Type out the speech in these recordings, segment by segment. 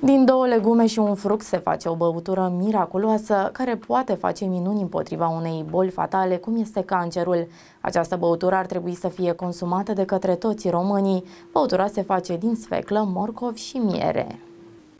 Din două legume și un fruct se face o băutură miraculoasă care poate face minuni împotriva unei boli fatale, cum este cancerul. Această băutură ar trebui să fie consumată de către toți românii. Băutura se face din sfeclă, morcov și miere.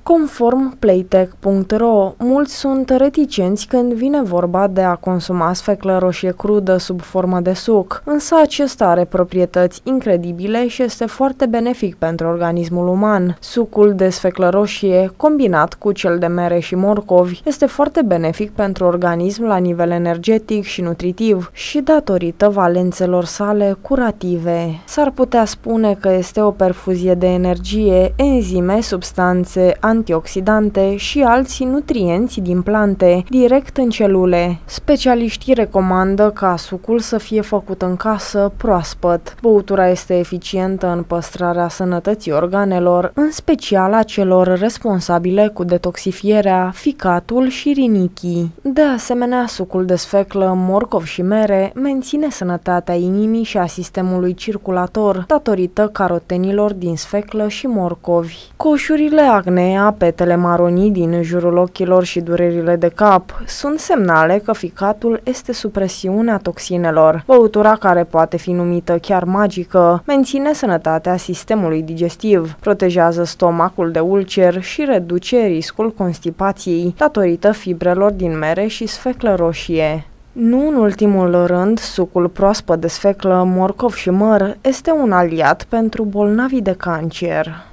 Conform playtech.ro, mulți sunt reticenți când vine vorba de a consuma sfeclă roșie crudă sub formă de suc, însă acesta are proprietăți incredibile și este foarte benefic pentru organismul uman. Sucul de sfeclă roșie, combinat cu cel de mere și morcovi, este foarte benefic pentru organism la nivel energetic și nutritiv și datorită valențelor sale curative. S-ar putea spune că este o perfuzie de energie, enzime, substanțe, antioxidante și alți nutrienți din plante, direct în celule. Specialiștii recomandă ca sucul să fie făcut în casă, proaspăt. Băutura este eficientă în păstrarea sănătății organelor, în special a celor responsabile cu detoxifierea, ficatul și rinichii. De asemenea, sucul de sfeclă, morcov și mere menține sănătatea inimii și a sistemului circulator, datorită carotenilor din sfeclă și morcovi. Coșurile acnea petele maronii din jurul ochilor și durerile de cap sunt semnale că ficatul este sub presiunea toxinelor. Băutura care poate fi numită chiar magică menține sănătatea sistemului digestiv, protejează stomacul de ulcer și reduce riscul constipației datorită fibrelor din mere și sfeclă roșie. Nu în ultimul rând, sucul proaspăt de sfeclă, morcov și măr este un aliat pentru bolnavii de cancer.